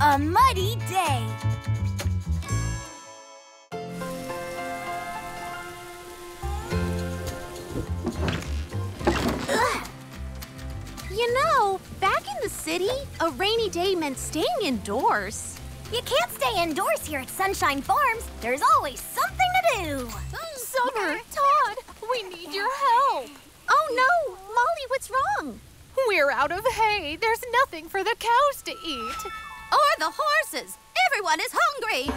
A muddy day. You know, back in the city, a rainy day meant staying indoors. You can't stay indoors here at Sunshine Farms. There's always something to do. Mm, Summer, Todd, we need your help. Oh no, Molly, what's wrong? We're out of hay. There's nothing for the cows to eat. Or the horses. Everyone is hungry.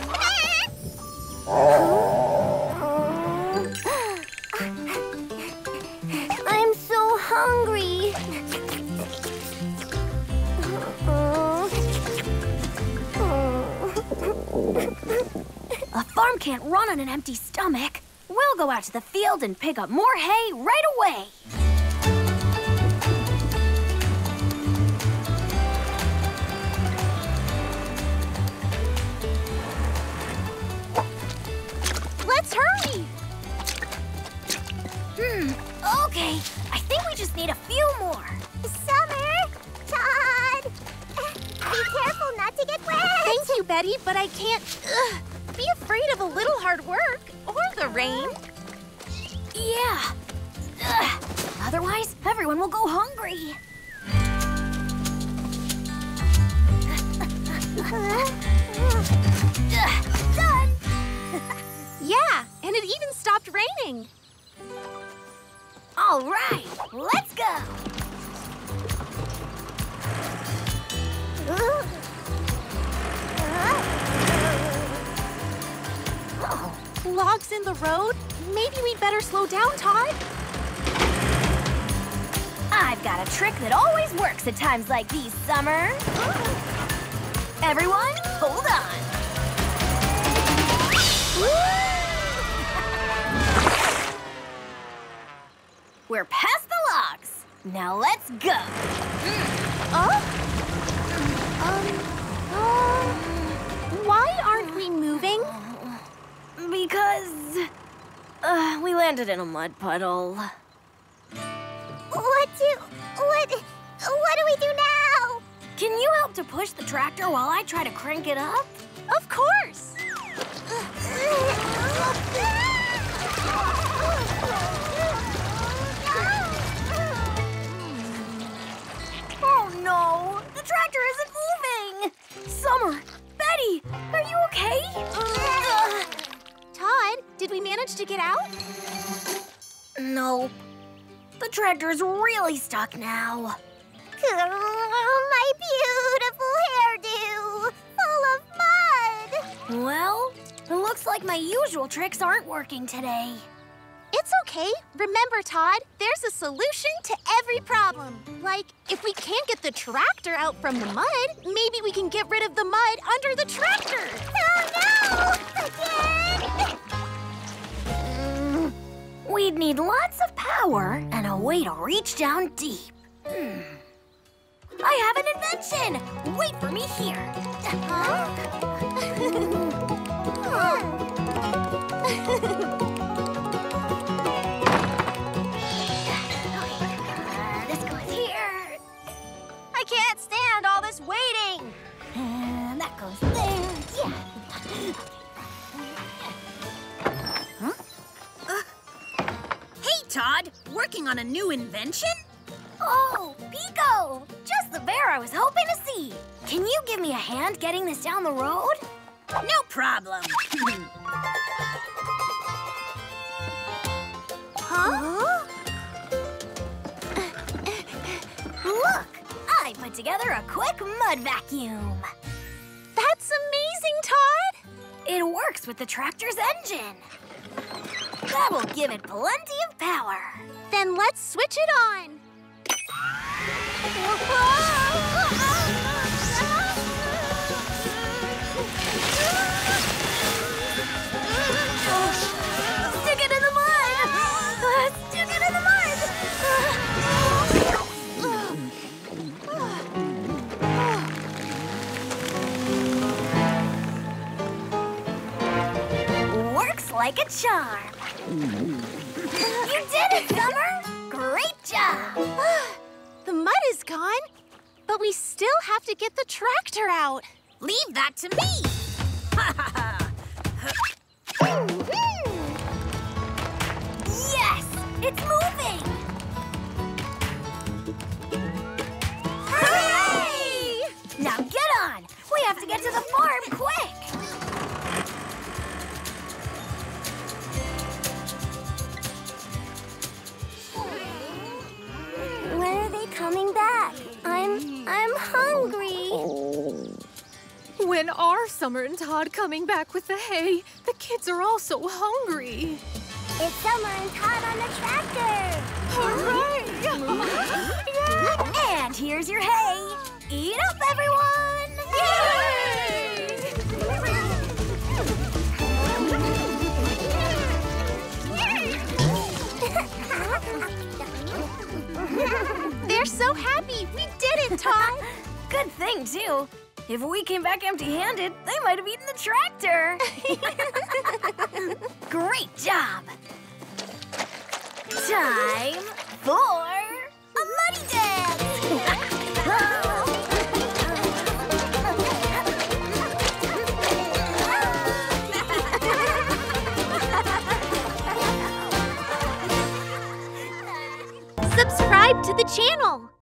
I'm so hungry. A farm can't run on an empty stomach. We'll go out to the field and pick up more hay right away. Betty, but I can't ugh, be afraid of a little hard work or the rain. Yeah. Ugh. Otherwise, everyone will go hungry. Done! Yeah, and it even stopped raining. All right, let's go. Logs in the road? Maybe we'd better slow down, Todd. I've got a trick that always works at times like these, Summer. Everyone, hold on. We're past the logs. Now let's go. Oh? Landed in a mud puddle. What do what what do we do now? Can you help to push the tractor while I try to crank it up? Of course. Manage to get out? No. The tractor's really stuck now. my beautiful hairdo, full of mud. Well, it looks like my usual tricks aren't working today. It's okay. Remember, Todd, there's a solution to every problem. Like, if we can't get the tractor out from the mud, maybe we can get rid of the mud under the tractor. Oh no! We'd need lots of power and a way to reach down deep. Hmm. I have an invention! Wait for me here. Uh, Todd, working on a new invention? Oh, Pico! Just the bear I was hoping to see. Can you give me a hand getting this down the road? No problem. Huh? Look! I put together a quick mud vacuum. That's amazing, Todd. It works with the tractor's engine. That will give it plenty of power. Then let's switch it on. Like a charm. You did it, Summer! Great job! The mud is gone, but we still have to get the tractor out. Leave that to me! When are Summer and Todd coming back with the hay? The kids are all so hungry. It's Summer and Todd on the tractor. Hooray! And here's your hay! Eat up, everyone! Yay! They're so happy! We did it, Todd! Good thing, too. If we came back empty-handed, they might have eaten the tractor. Great job! Time for a muddy dance! Subscribe to the channel!